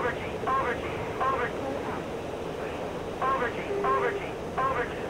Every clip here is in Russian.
Overkey, overkey, overkey, overkey, overkey, overkey.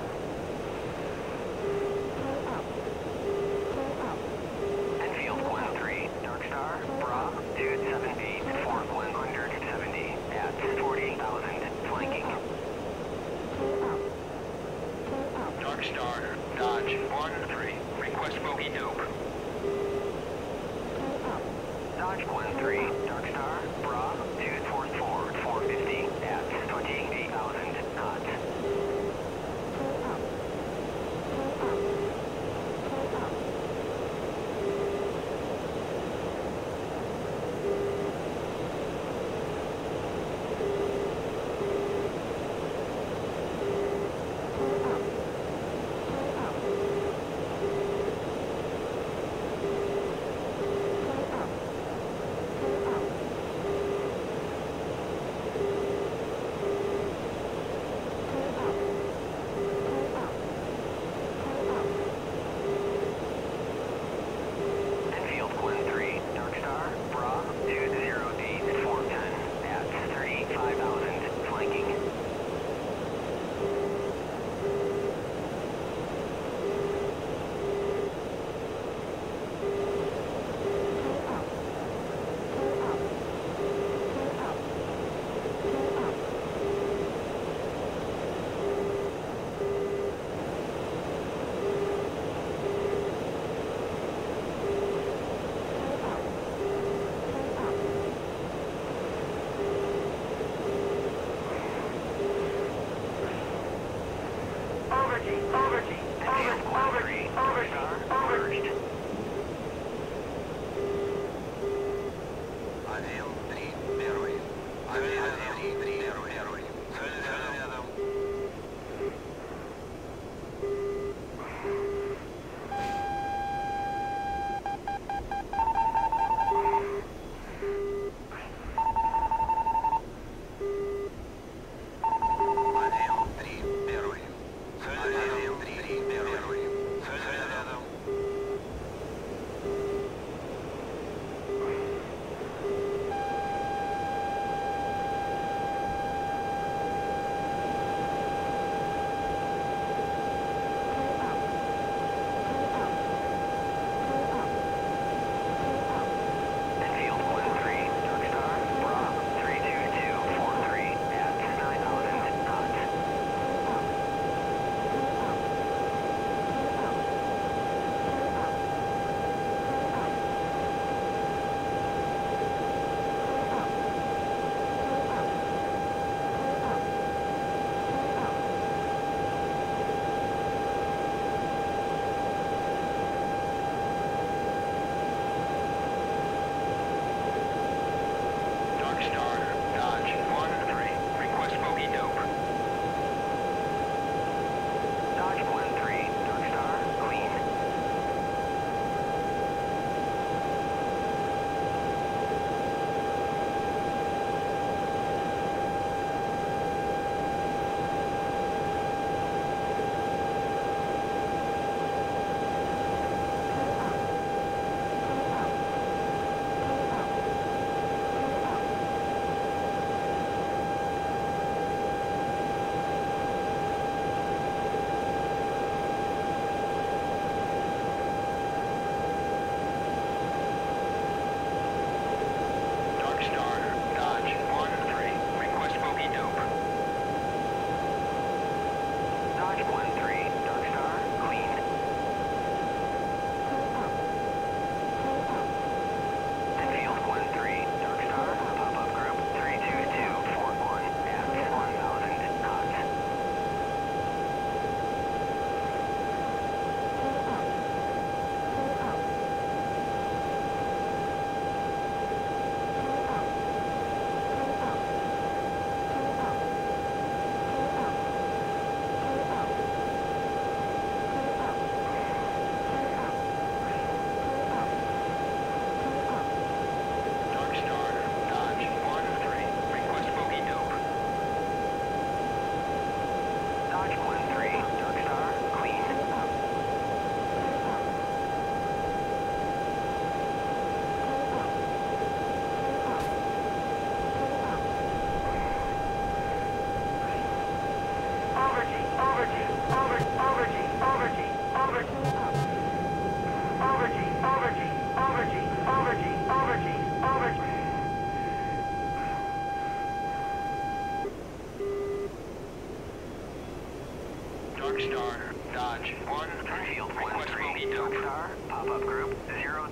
Star, Dodge, 1, Greenfield, 1, 3, Star, pop-up group, 0,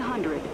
1800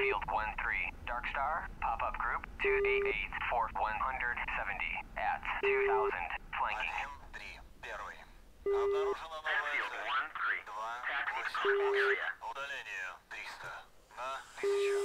Field 1-3, Dark Star, pop-up group 288-4170 at 2000, flanking. Обнаружена новая цель. area. Удаление 300 на 1000.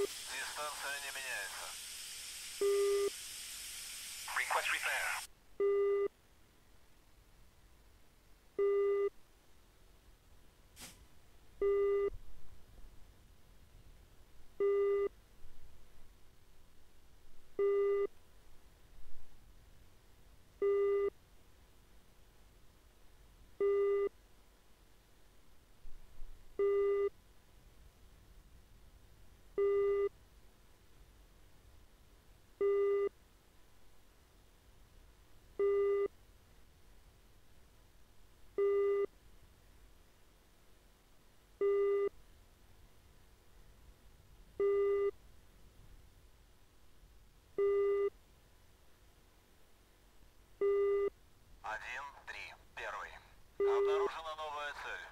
Активация.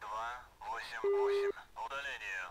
2, 8, 8. Удаление.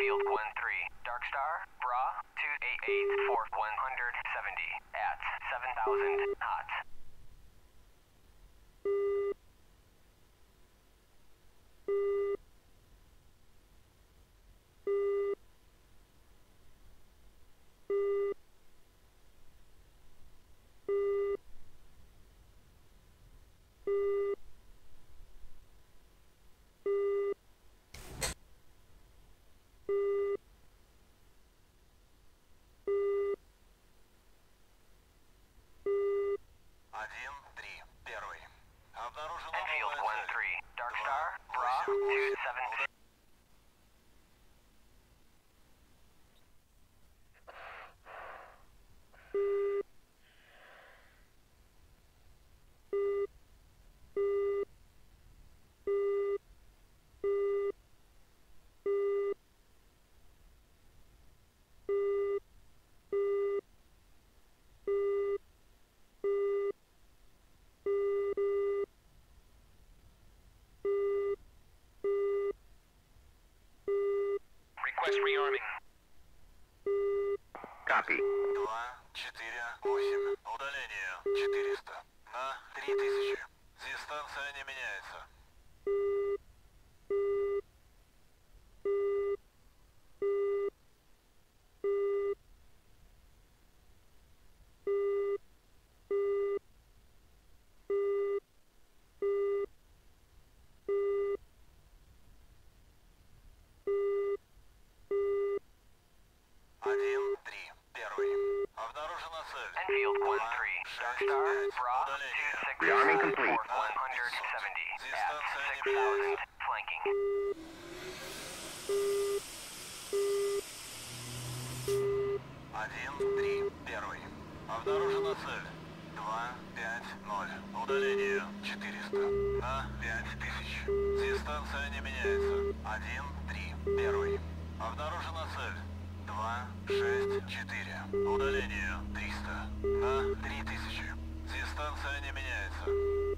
Field 1 3. Dark Star, Bra 2884170 at 7000 hot. Shield 1-3. Shield 1-3. Dark Star, Bra, 2-6. Rearming complete. 170. At 6,000. Flanking. Один, три, первый. Обнаружена цель. Два, пять, ноль. Удаление 400 на 5000. Дистанция не меняется. Один, три, первый. Обнаружена цель два, шесть, четыре. Удаление 300 на 3000. Дистанция не меняется.